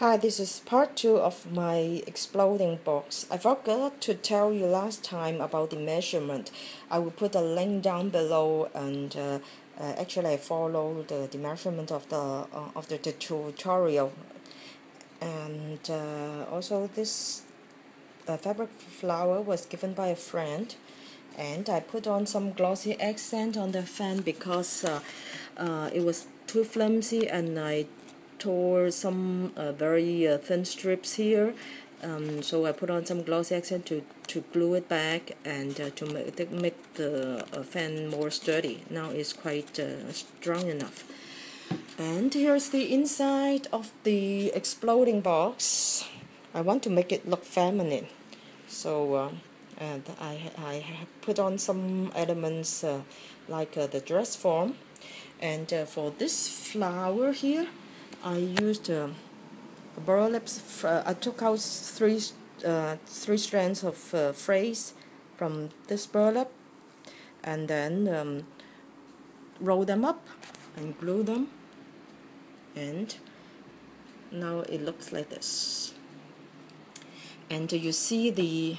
Hi, this is part two of my exploding box. I forgot to tell you last time about the measurement. I will put a link down below and uh, uh, actually I follow the, the measurement of the uh, of the, the, tutorial. And uh, also this uh, fabric flower was given by a friend and I put on some glossy accent on the fan because uh, it was too flimsy and I tore some uh, very uh, thin strips here um, so I put on some glossy accent to, to glue it back and uh, to make, make the uh, fan more sturdy. Now it's quite uh, strong enough. And here's the inside of the exploding box. I want to make it look feminine. So uh, and I, I put on some elements uh, like uh, the dress form. And for this flower here, I used uh, burlaps. Uh, I took out three uh, three strands of uh, phrase from this burlap, and then um, roll them up and glue them, and now it looks like this. And you see the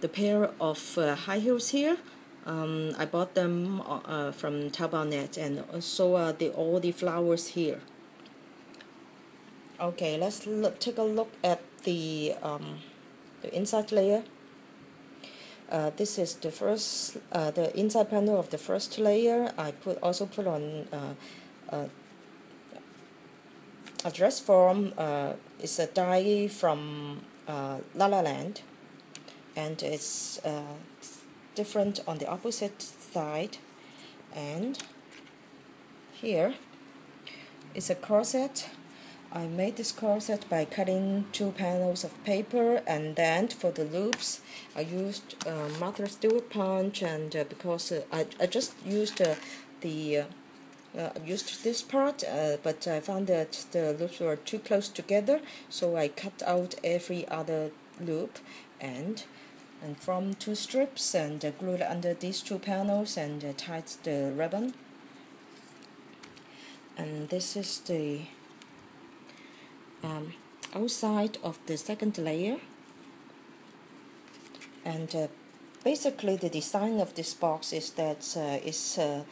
the pair of uh, high heels here. Um, I bought them uh, from Taobao.net and so are the all the flowers here. Okay, let's look, take a look at the, um, the inside layer. Uh, this is the first, uh, the inside panel of the first layer. I put also put on uh, uh a dress form. Uh, it's a die from uh, La La Land, and it's different on the opposite side. And here is a corset I made this corset by cutting two panels of paper and then for the loops I used uh, Martha Stewart punch and uh, because uh, I, I just used uh, the uh, uh, used this part but I found that the loops were too close together so I cut out every other loop and and from two strips and glued under these two panels and tied the ribbon. And this is the um, outside of the second layer and uh, basically the design of this box is that uh, is uh,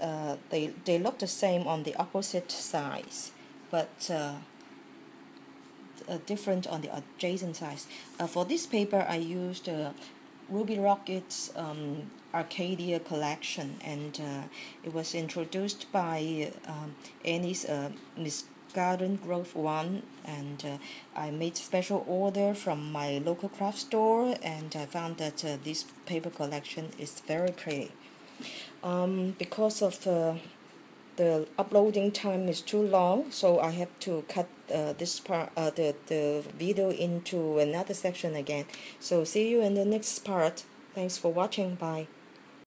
uh, they, they look the same on the opposite sides but uh, uh, different on the adjacent sides. Uh, for this paper I used Ruby-Rock-It's um, Arcadia collection and it was introduced by um, Annie's Miss Garden Grove 1 and uh, I made special order from my local craft store and I found that uh, this paper collection is very pretty. Um, because of the, the uploading time is too long so I have to cut uh, this part uh, the, the video into another section again. So see you in the next part. Thanks for watching. Bye.